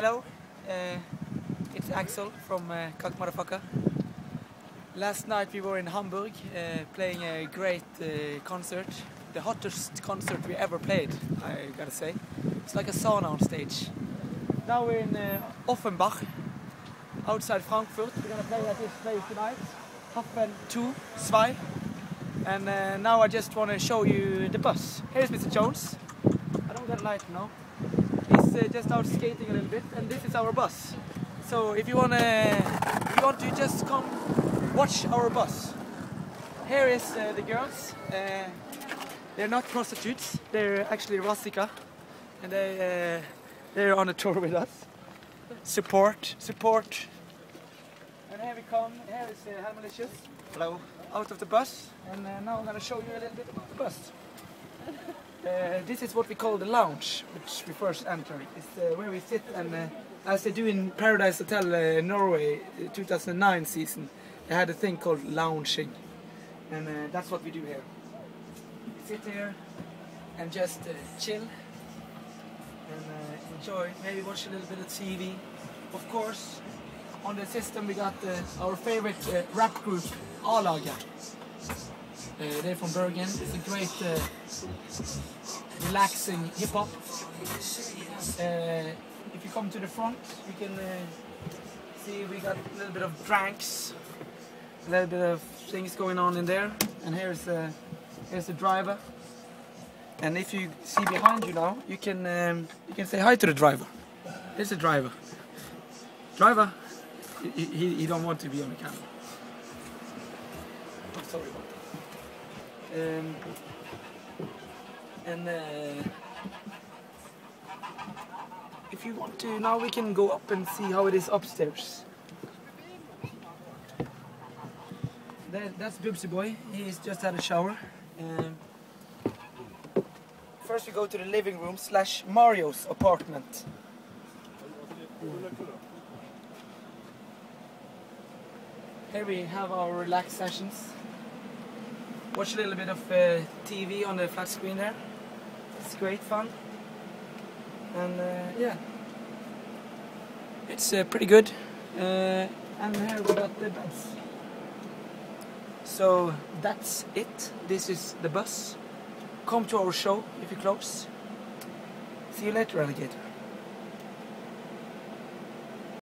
Hello, uh, it's Axel from uh, Motherfucker. Last night we were in Hamburg uh, playing a great uh, concert, the hottest concert we ever played, I gotta say. It's like a sauna on stage. Now we're in uh, Offenbach, outside Frankfurt. We're gonna play at this place tonight, Hafen 2, 2. And uh, now I just want to show you the bus. Here's Mr. Jones. I don't get light now. Uh, just out skating a little bit, and this is our bus. So if you wanna, you want to just come watch our bus. Here is uh, the girls. Uh, they're not prostitutes. They're actually Razika, and they uh, they're on a tour with us. Support, support. And here we come. Here is uh, Hermalicious. Hello. Out of the bus, and uh, now I'm gonna show you a little bit about the bus. Uh, this is what we call the lounge, which we first enter. It's uh, where we sit and, uh, as they do in Paradise Hotel uh, Norway, uh, 2009 season, they had a thing called lounging, and uh, that's what we do here. We sit here and just chill and enjoy. Maybe watch a little bit of TV. Of course, on the system we got our favorite rap group, A-laget. Uh, they're from Bergen. It's a great, uh, relaxing hip hop. Uh, if you come to the front, you can see we got a little bit of drinks, a little bit of things going on in there. And here's uh, here's the driver. And if you see behind you now, you can um, you can say hi to the driver. Here's the driver. Driver, he, he, he don't want to be on the camera. Oh, sorry about that. Um, and uh, if you want to, now we can go up and see how it is upstairs. That, that's Bubsy Boy. He's just had a shower. Um, first, we go to the living room slash Mario's apartment. Here we have our relaxed sessions. Watch a little bit of uh, TV on the flat screen there. It's great fun. And uh, yeah, it's uh, pretty good. Uh, and here we got the beds. So that's it. This is the bus. Come to our show if you're close. See you later, alligator.